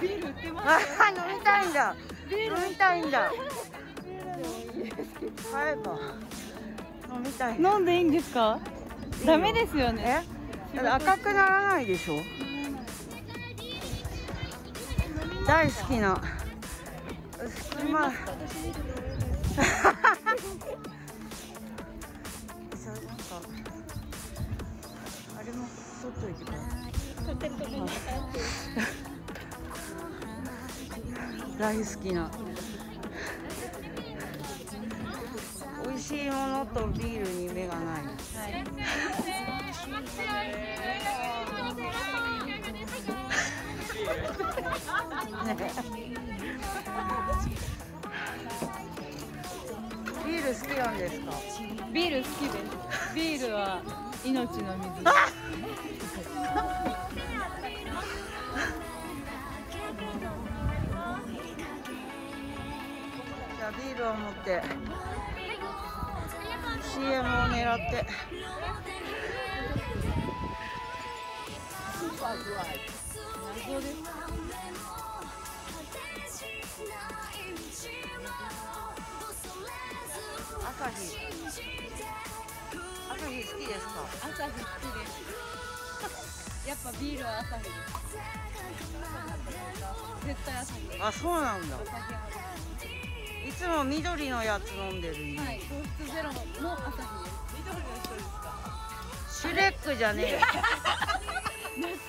けまあす飲みたいんだ。ビール飲みたいんだ。買えば飲みたい。飲んでいいんですか？ダメですよね。赤くならないでしょ？大好きな。まあ。なんかあれも取っといてください大好きな。美味しいものとビールに目がない。ビール好きなんですか？ビール好きです。ビールは命の水 じゃあビールを持って CM を狙って。朝日。朝日好きですか？朝日好きですやっぱビールは朝日。です絶対朝日。あそうなんだも緑のやつ飲んでる、はい、糖質ゼロの朝日緑の人です。かシュレックじゃねえ